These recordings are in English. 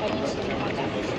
我一直没往家里是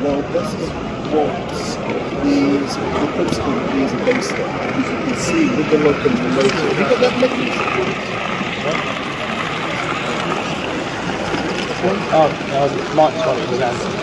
Well, this is what these, the principle that these are based on. As you can see with the locomotive, you got that mechanism? Oh, um, Mike's got it in his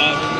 a...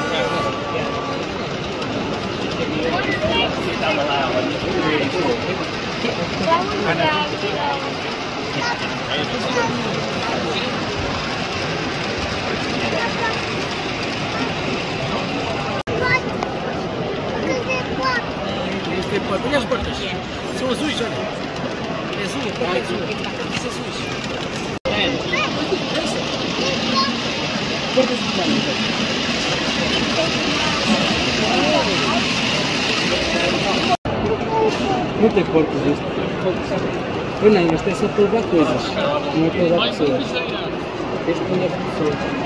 ter corpos disto. Eu não, mas é só para levar coisas, não é para levar pessoas. Este não é pessoas.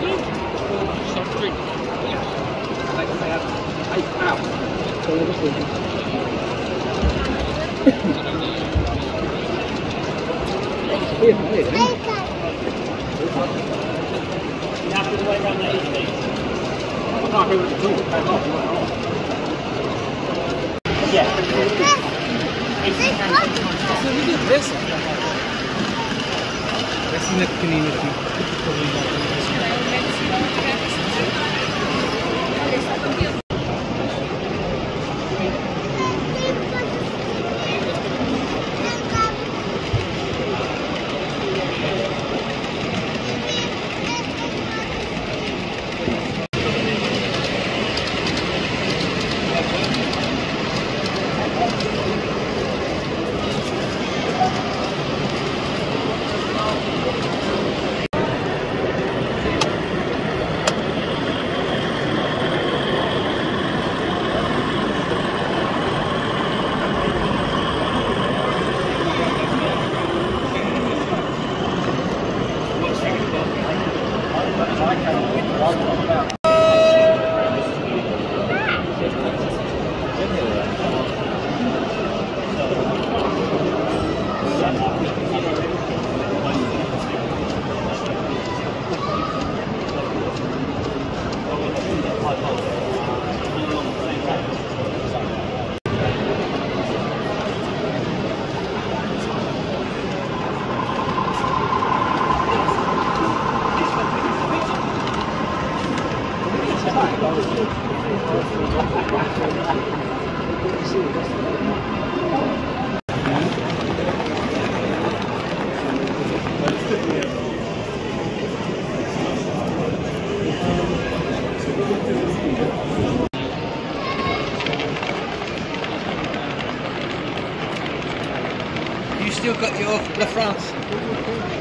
Yeah. Resin nak kini nanti.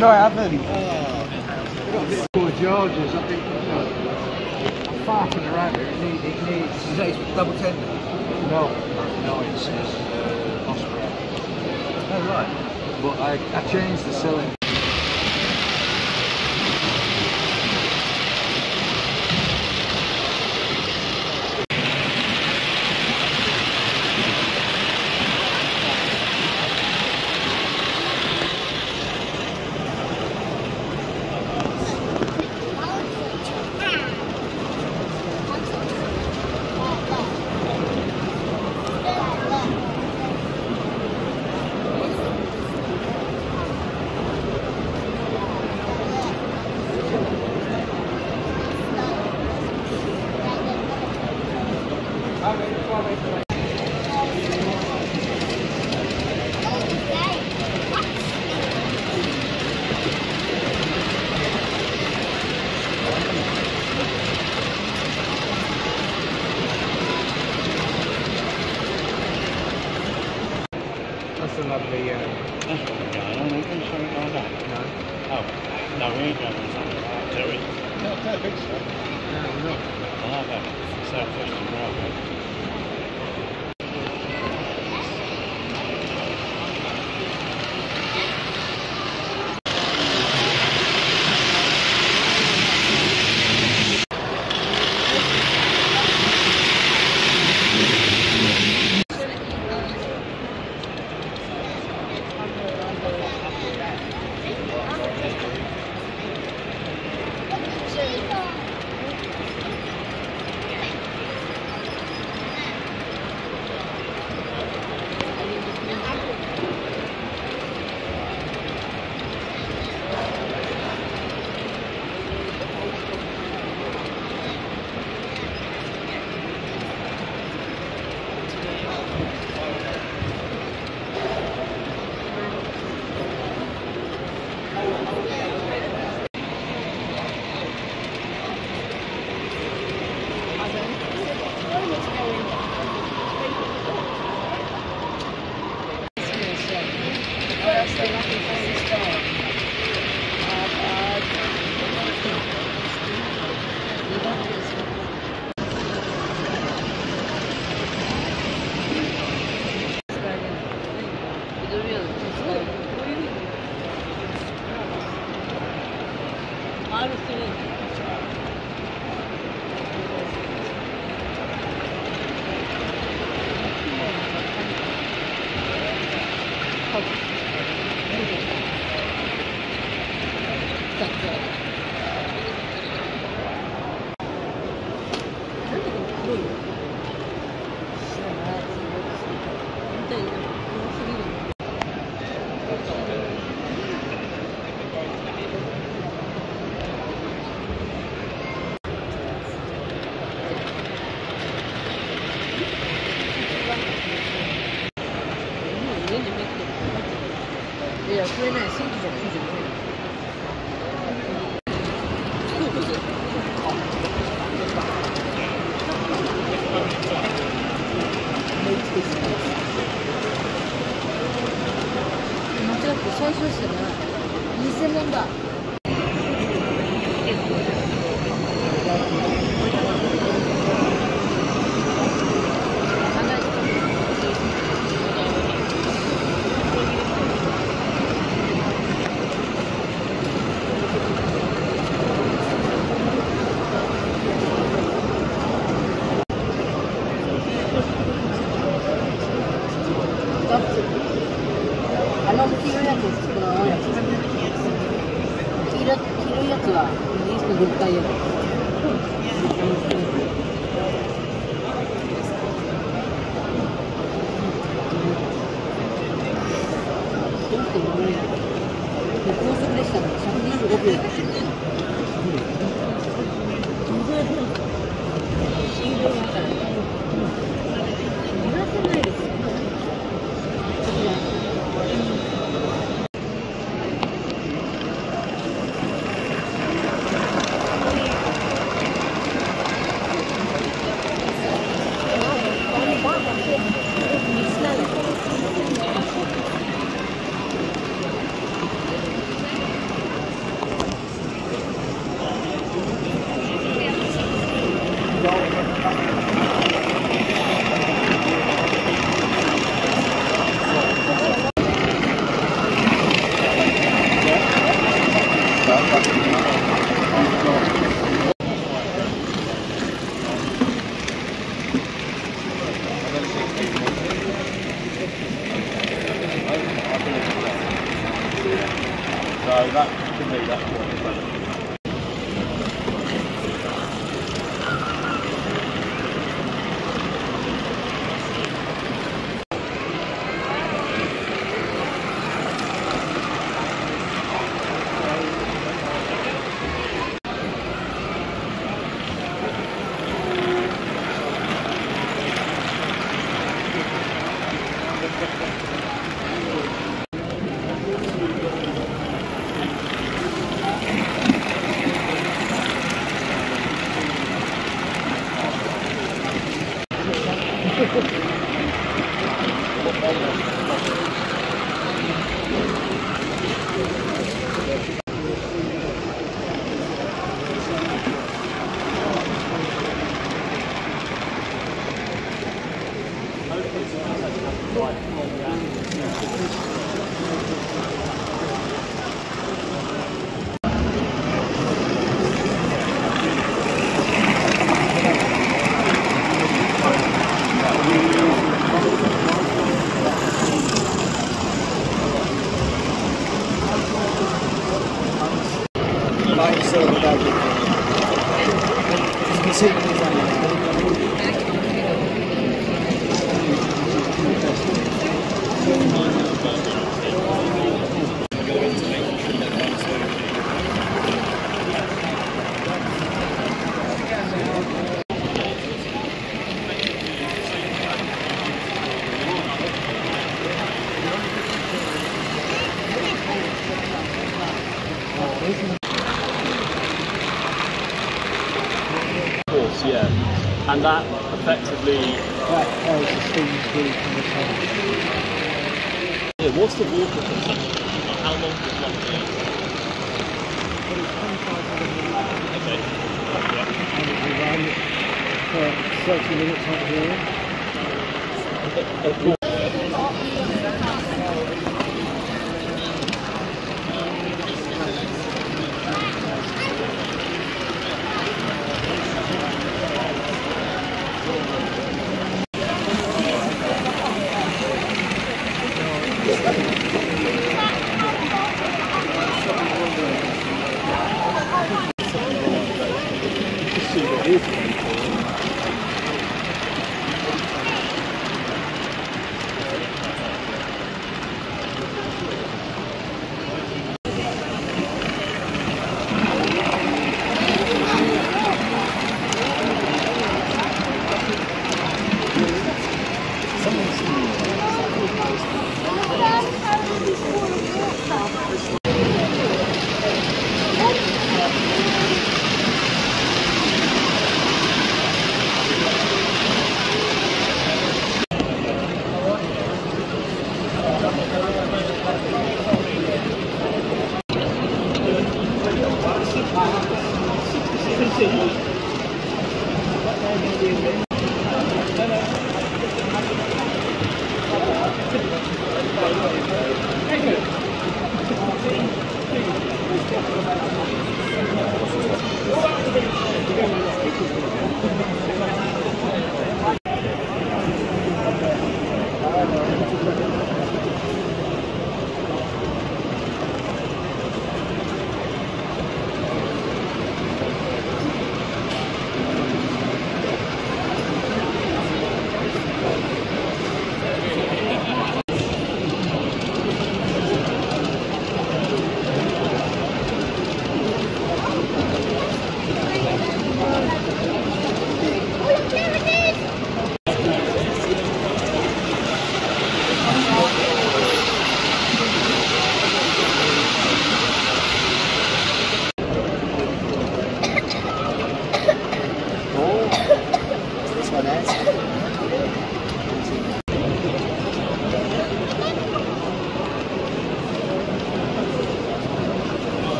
No, I haven't. Oh, George's, I think. I'm farting around it. It needs, it needs. Is that his double tender? No, no, it's, says uh, Austria. Oh, right. But I, I changed the selling. Beli? That carries the steam through from the top. yeah, what's the water consumption? How long does one need? Okay. Yeah. And it will run for 30 minutes on here.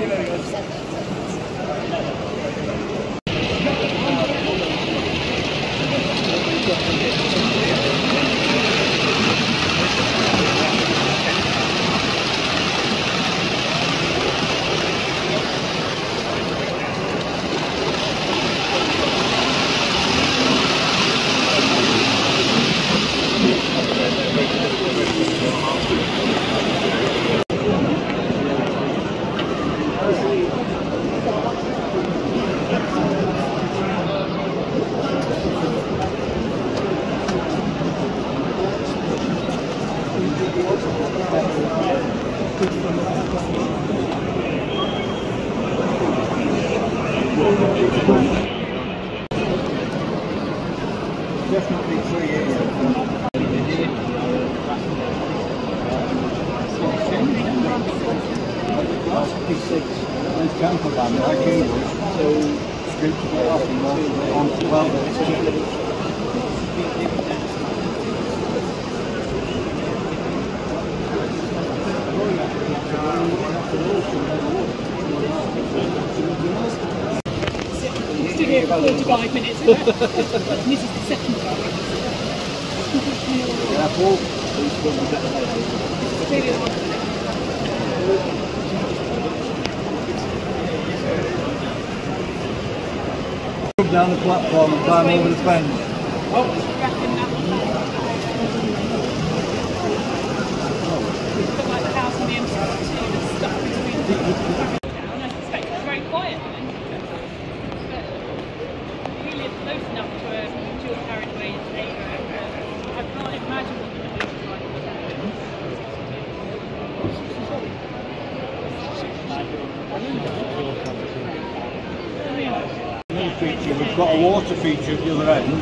ありがとうございまし。Definitely three years. P6 and camper van, like English, so street to get off and walk on to well, Stood here for 45 minutes. this is the second time. Down the platform and climb over the fence. Oh, like the house on the M62 that's stuck between the down. I suspect it's very quiet then. But we live close enough to a dual carriageway in Avon. I can't imagine what the noise is like. Another feature, we've got a water feature at the other end.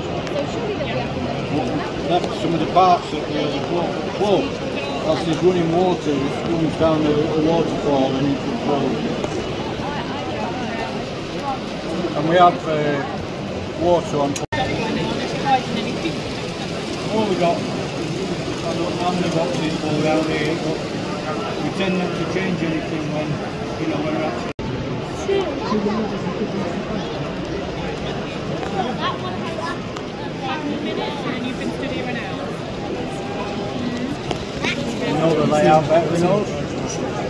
Left some of the parts that the other. Whilst there's running water, it runs down a, a waterfall and into the flow. And we have uh, water on. All we got, I don't how many boxes go around here, but we tend not to change anything when, you know, when we're actually hour. know the layout better than us.